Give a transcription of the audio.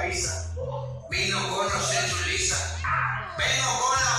camisa. Vino con los centro lisa. Vino con la